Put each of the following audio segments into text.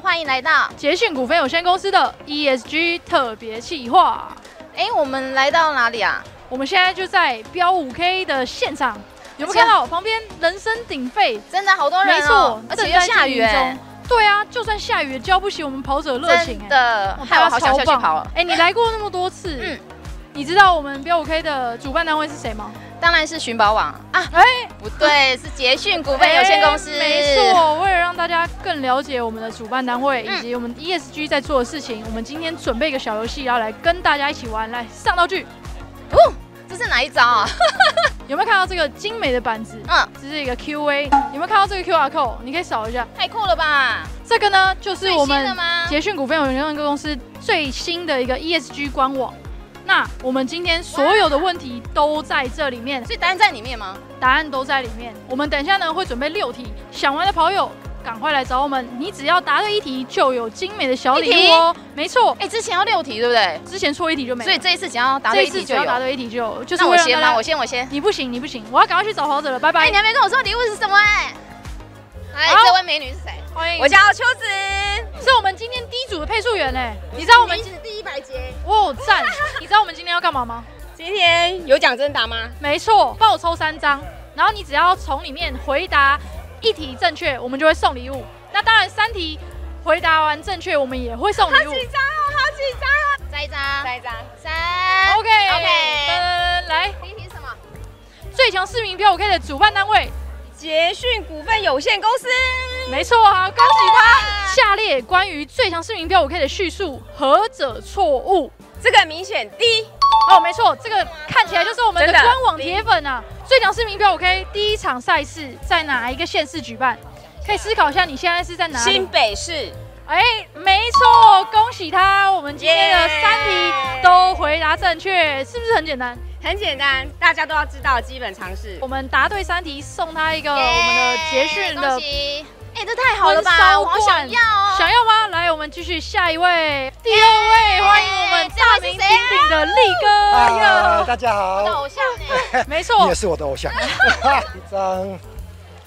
欢迎来到捷讯股份有限公司的 ESG 特别企划。哎，我们来到哪里啊？我们现在就在标五 K 的现场，有没有看到旁边人声鼎沸？真的好多人，没错，而且又下雨中。对啊，就算下雨也浇不起我们跑者热情真的，害我好想下去跑。哎，你来过那么多次，嗯，你知道我们标五 K 的主办单位是谁吗？当然是寻宝网啊！哎，不对，是捷讯股份有限公司。没错，为了让大家更了解我们的主办单位以及我们 ESG 在做的事情，我们今天准备一个小游戏，要来跟大家一起玩。来上道具。哦，这是哪一招啊？有没有看到这个精美的板子？嗯，这是一个 QA。有没有看到这个 QR code？你可以扫一下。太酷了吧！这个呢，就是我们捷讯股份有限公司最新的一个 ESG 官网。那我们今天所有的问题都在这里面，所以答案在里面吗？答案都在里面。我们等一下呢会准备六题，想玩的跑友赶快来找我们。你只要答对一题，就有精美的小礼物哦。没错，哎，之前要六题对不对？之前错一题就没。所以这一次只要答对一题就有。答对一题就有。就是我先吗？我先，我先。你不行，你不行，我要赶快去找跑者了。拜拜。哎，你还没跟我说礼物是什么哎？哎，这位美女是谁？欢迎，我叫秋子，是我们今天第一组的配速员哎。你知道我们第一百节，哇赞！你知道我们今天要干嘛吗？今天有奖征答吗？没错，帮我抽三张，然后你只要从里面回答一题正确，我们就会送礼物。那当然三题回答完正确，我们也会送礼物。好紧张哦，好紧张哦！再一张，再一张，三。OK OK，来，第一题什么？最强市民标五 K 的主办单位。捷讯股份有限公司，没错啊，恭喜他！下列关于最强市民标五 K 的叙述何者错误？这个明显 D 哦，没错，这个看起来就是我们的官网铁粉啊。最强市民标五 K 第一场赛事在哪一个县市举办？可以思考一下，你现在是在哪里？新北市。哎，没错，恭喜他！我们今天的三题都回答正确，是不是很简单？很简单，大家都要知道基本常识。我们答对三题，送他一个我们的捷讯的，哎，这太好了吧！我好想要，想要吗？来，我们继续下一位，第二位，欢迎我们大名鼎鼎的力哥。大家好，我的偶像呢？没错，你也是我的偶像。一张，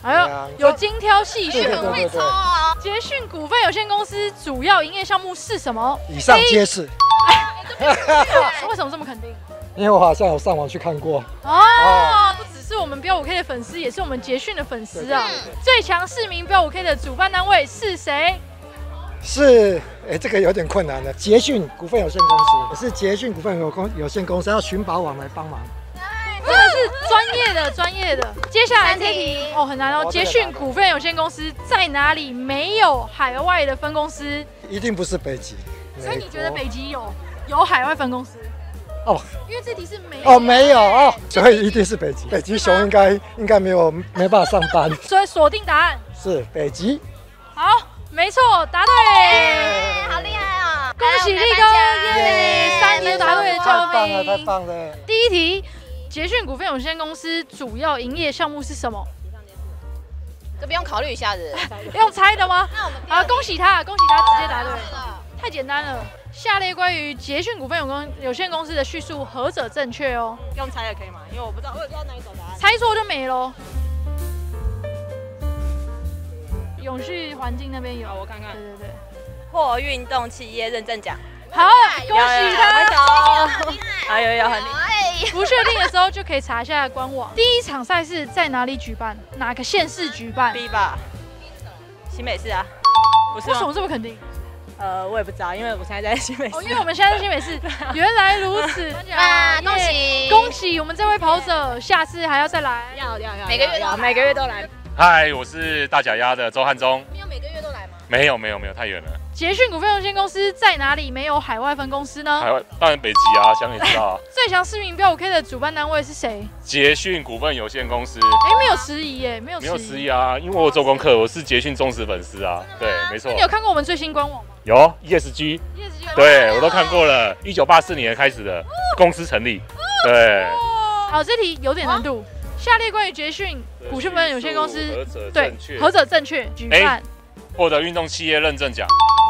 还有有精挑细选，很会抽哦。捷讯股份有限公司主要营业项目是什么？以上皆是。为什么这么肯定？因为我好像有上网去看过哦，是我们标五 K 的粉丝，也是我们捷讯的粉丝啊。最强市民标五 K 的主办单位是谁？是，哎，这个有点困难了，捷讯股份有限公司，是捷讯股份有公有限公司，要寻宝网来帮忙。真的是专业的，专业的。接下来这题哦，很难哦。捷讯股份有限公司在哪里没有海外的分公司？一定不是北极。所以你觉得北极有有海外分公司？哦，因为这题是没哦，没有哦，所以一定是北极。北极熊应该应该没有没办法上班，所以锁定答案是北极。好，没错，答对，好厉害啊！恭喜力哥，耶！三题答对！太棒了，太棒了。第一题，捷讯股份有限公司主要营业项目是什么？这不用考虑一下子，用猜的吗？那我们啊，恭喜他，恭喜他直接答对，太简单了。下列关于捷讯股份有公有限公司的叙述何者正确哦？用猜也可以吗？因为我不知道，我也不知道哪一种答案。猜错就没喽。永续环境那边有，我看看。对对对，或运动企业认证奖。好，恭喜他！还有有很厉害。不确定的时候就可以查一下官网。第一场赛事在哪里举办？哪个县市举办？B 吧，新北市啊。不是为什么这么肯定？呃，我也不知道，因为我现在在新北市。哦，因为我们现在在新北市。原来如此，啊！恭喜恭喜我们这位跑者，下次还要再来。要要要，每个月要，每个月都来。嗨，我是大脚丫的周汉忠。你有每个月都来吗？没有没有没有，太远了。捷讯股份有限公司在哪里？没有海外分公司呢？海外当然北极啊，想也知道。最强市民标五 K 的主办单位是谁？捷讯股份有限公司。哎，没有迟疑耶，没有没有迟疑啊，因为我做功课，我是捷讯忠实粉丝啊。对，没错。你有看过我们最新官网吗？有 ESG，对我都看过了。一九八四年开始的公司成立。对。好，这题有点难度。下列关于捷讯股份有限公司对何者正确？举办获得运动企业认证奖。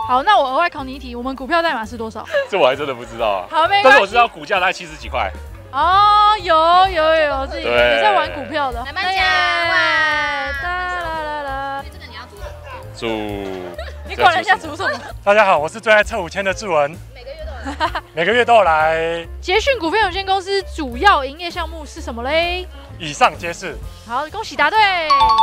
好，那我额外考你一题，我们股票代码是多少？这我还真的不知道啊。好，没但是我知道股价大概七十几块。哦，有有有，自己也在玩股票的。来颁奖！哒啦啦啦。这个你要煮。煮。管人家煮什么。大家好，我是最爱测五千的志文，每个月都有。每个月都有来。捷讯股份有限公司主要营业项目是什么嘞？以上皆是。好，恭喜答对。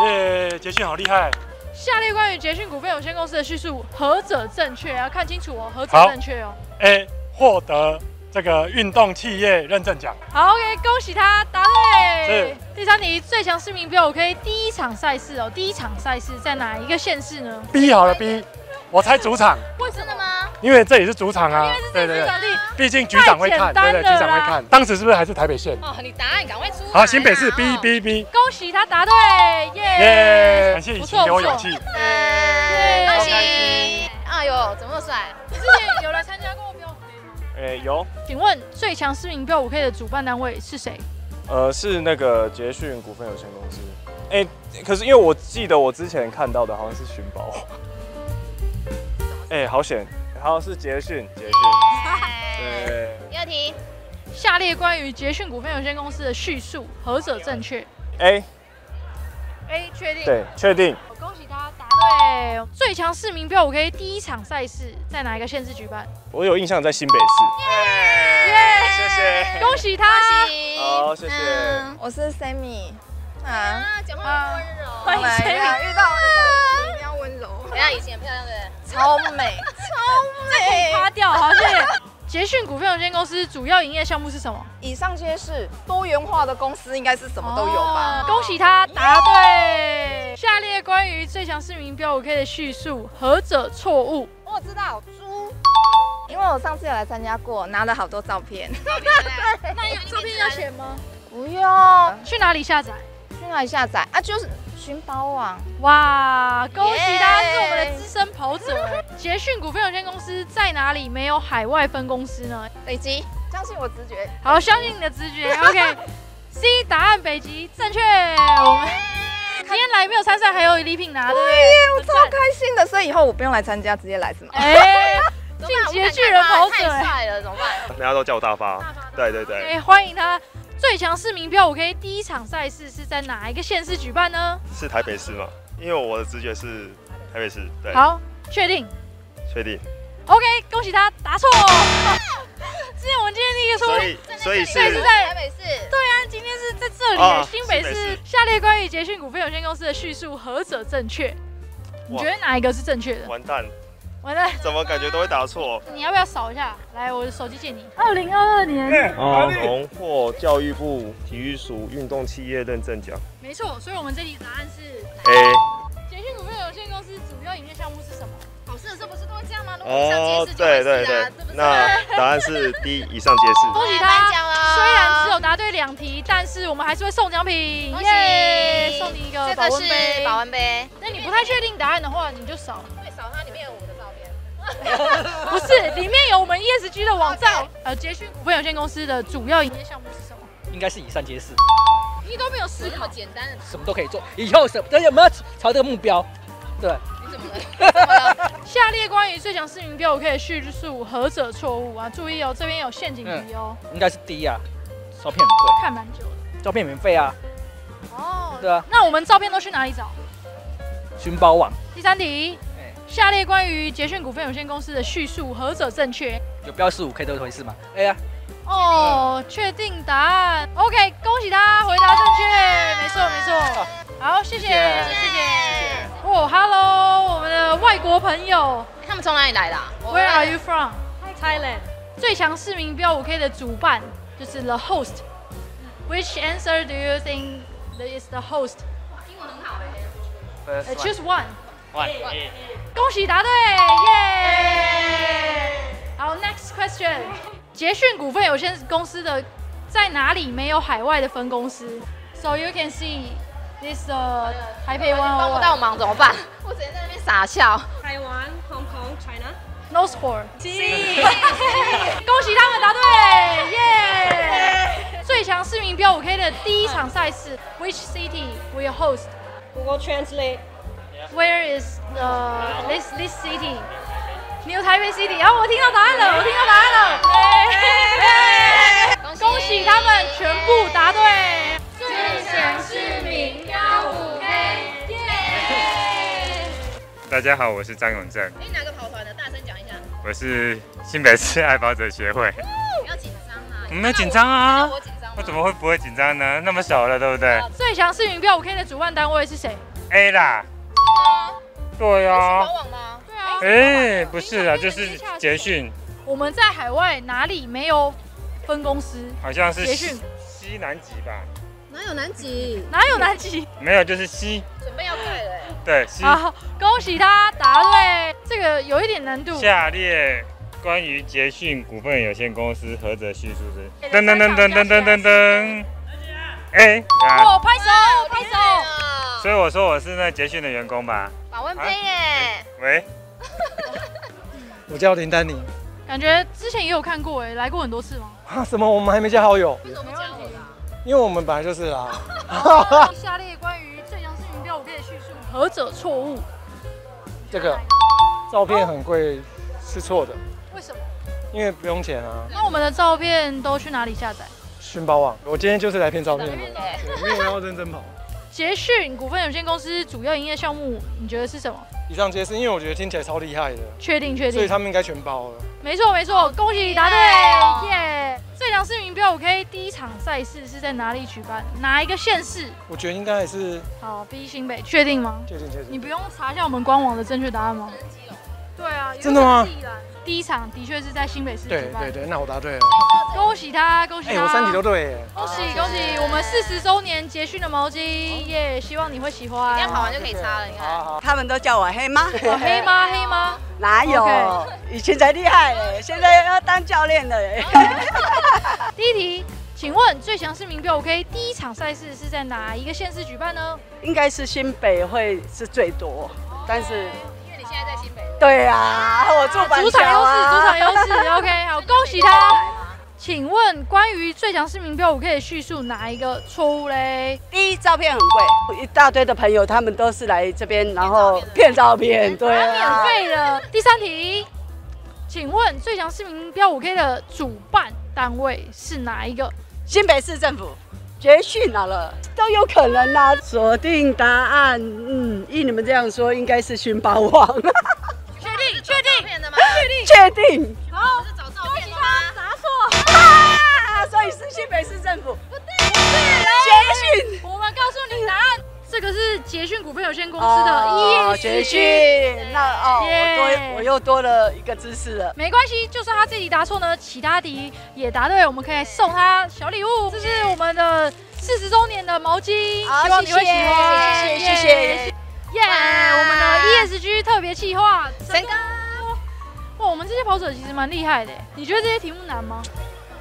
耶，捷讯好厉害。下列关于捷讯股份有限公司的叙述，何者正确？要看清楚哦，何者正确哦。A 获得这个运动企业认证奖。好，OK，恭喜他答对。是。第三题，最强市民标，OK，第一场赛事哦，第一场赛事在哪一个县市呢 B 好了 B，我猜主场，为什么吗？因为这里是主场啊。对对对。毕竟局长会看，对对，局长会看。当时是不是还是台北县？哦，你答案赶快出。好，新北市 B B B。恭喜他答对，耶！耶！感谢以晴给我勇气。恭喜！哎呦，怎么那么帅？你之前有来参诶，有。请问最强市民标五 K 的主办单位是谁？呃，是那个捷讯股份有限公司。哎，可是因为我记得我之前看到的好像是寻宝。哎，好险，好像是捷讯，捷讯。对。第二题，下列关于捷讯股份有限公司的叙述，何者正确 A。A 确定。对，确定。对。最强市民标五 K 第一场赛事在哪一个县市举办？我有印象在新北市。耶！谢谢。恭喜他。好，谢谢。我是 Sammy。啊，讲话温柔。欢迎 Sammy。遇到一定要温柔。等下以前很漂亮的。超美，超美。擦掉，好谢谢。捷讯股份有限公司主要营业项目是什么？以上皆是多元化的公司，应该是什么都有吧？恭喜他答对。下列关于最强市民标五 K 的叙述，何者错误？我知道猪，因为我上次有来参加过，拿了好多照片。那有照片要钱吗？不用。去哪里下载？去哪里下载啊？就是寻宝网。哇，恭喜大家是我们的资深跑者。捷讯股份有限公司在哪里没有海外分公司呢？北极，相信我直觉。好，相信你的直觉。OK，C 答案北极正确。我们今天来没有参赛，还有礼品拿，对不对？我超开心的，所以以后我不用来参加，直接来是吗？哎，进阶巨人跑者，太帅了，怎么办？大家都叫我大发。对对对。哎，欢迎他。最强市民标五 K 第一场赛事是在哪一个县市举办呢？是台北市吗？因为我的直觉是台北市。对。好，确定。确定。OK，恭喜他答错。之前我们今天第一个说，所以所以是在台北市。对啊，今天是在这里，新北市。下列关于捷讯股份有限公司的叙述，何者正确？你觉得哪一个是正确的？完蛋。完蛋！怎么感觉都会答错？你要不要扫一下？来，我的手机借你。二零二二年，哦，荣获教育部体育署运动企业认证奖。没错，所以我们这题答案是 A。捷讯股份有限公司主要营业项目是什么？考试的时候不是都会这样吗？哦，对对对，那答案是 D，以上皆是。恭喜他！虽然只有答对两题，但是我们还是会送奖品，恭喜！送你一个保温杯保温杯。那你不太确定答案的话，你就扫。对，扫它里面有我的照片。不是，里面有我们 ESG 的网站。呃，捷讯股份有限公司的主要营业项目是什么？应该是以上皆是。你都没有思考，简单，什么都可以做。以后什么有没有朝这个目标？对。你怎么了？下列关于最强市民标我可以叙述何者错误啊？注意哦，这边有陷阱题哦。应该是 D 啊，照片很贵。看蛮久的。照片免费啊。哦。对啊。那我们照片都去哪里找？寻宝网。第三题。下列关于捷讯股份有限公司的叙述何者正确？有标示五 K 的回事吗？？A 啊。哦，确定答案。OK，恭喜他回答正确，没错没错。好，谢谢谢谢。哦，Hello，我们的外国朋友，他们从哪里来的？Where are you from? Thailand。最强市民标五 K 的主办就是 The Host。Which answer do you think is the host？英文很好哎。Choose one。One。恭喜答对，耶！好，Next question。捷讯股份有限公司的在哪里没有海外的分公司？So you can see this 呃台北 one 帮不到忙怎么办？我只能在那边傻笑。台湾、Hong Kong、China。No score。恭喜他们答对，耶！最强市民标五 K 的第一场赛事，Which city will host? Google Translate. Where is the this this city? New Taipei City。然后我听到答案了，我听到答案了。恭喜他们全部答对。大大家好，我是张永正，哎，哪个跑团的？大声讲一下。我是新北市爱跑者协会。不要紧张啊！我没有紧张啊，我紧张。我怎么会不会紧张呢？那么熟了，对不对？最强市民票五 K 的主办单位是谁？A 啦。对呀。跑网吗？对啊。哎，不是啊，就是捷讯。我们在海外哪里没有分公司？好像是捷讯西南极吧。哪有南极？哪有南极？没有，就是西。准备要盖了。对，西。好，恭喜他答对。这个有一点难度。下列关于捷讯股份有限公司何者叙述是？噔噔噔噔噔噔噔噔。哎，哦，拍手拍手。所以我说我是那捷讯的员工吧？保温杯耶。喂。我叫林丹妮。感觉之前也有看过哎，来过很多次吗？啊，什么？我们还没加好友。为什么不加我啦？因为我们本来就是啦。下列何者错误？这个照片很贵，是错的。为什么？因为不用钱啊。那我们的照片都去哪里下载？寻宝网。我今天就是来骗照片的，没有要认真跑。捷讯股份有限公司主要营业项目，你觉得是什么？以上皆是，因为我觉得听起来超厉害的。确定确定。所以他们应该全包了。没错没错，恭喜你答对耶！最强市民标五 K 第一场赛事是在哪里举办？哪一个县市？我觉得应该还是好 B 新北，确定吗？确定确定。你不用查一下我们官网的正确答案吗？对啊，真的吗？第一场的确是在新北市举办。对对对，那我答对了。恭喜他，恭喜他！哎，我三题都对。恭喜恭喜！我们四十周年捷讯的毛巾耶，希望你会喜欢。今天跑完就可以擦了，你看。他们都叫我黑妈。我黑妈黑妈。哪有？以前才厉害嘞，现在要当教练了。第一题，请问最强市民标 OK 第一场赛事是在哪一个县市举办呢？应该是新北会是最多，但是因为你现在在新北。对啊，我住板主场优势，主场优势。OK，好，恭喜他。请问关于最强市民票五 K 的叙述哪一个错误嘞？第一，照片很贵，一大堆的朋友他们都是来这边，然后骗照片，对啊，免费的。第三题，请问最强市民票五 K 的主办单位是哪一个？新北市政府。捷讯哪了，都有可能啦。锁定答案，嗯，依你们这样说，应该是寻宝网。确定？确定？确定？确定。好，是找照片吗？答错。啊，所以是新北市政府。不对，不对。捷讯，我们告诉你答案，这个是捷讯股份有限公司的捷讯。那哦，我多，我又多了一个知识了。没关系，就算他自己答错呢，其他题也答对，我们可以送他小礼物。这是我们的四十周年的毛巾，希望你会喜欢。谢谢，谢谢。耶，我们的 ESG 特别企划成功。哇，我们这些跑者其实蛮厉害的。你觉得这些题目难吗？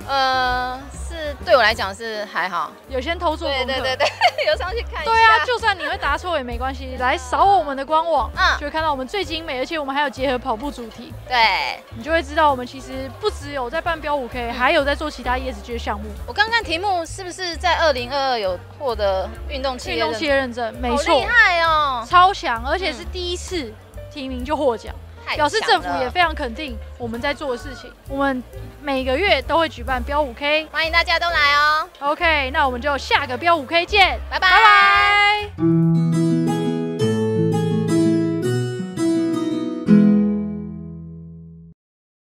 呃，是对我来讲是还好，有先偷做功课，对对对对，有上去看一下。对啊，就算你会答错也没关系，来扫我们的官网，嗯，就会看到我们最精美，而且我们还有结合跑步主题，对，你就会知道我们其实不只有在办标五 K，还有在做其他 ESG 的项目。我刚看题目是不是在二零二二有获得运动企业运动企业认证？没错，厉害哦，超强，而且是第一次提名就获奖。表示政府也非常肯定我们在做的事情。我们每个月都会举办标五 K，欢迎大家都来哦。OK，那我们就下个标五 K 见，拜拜。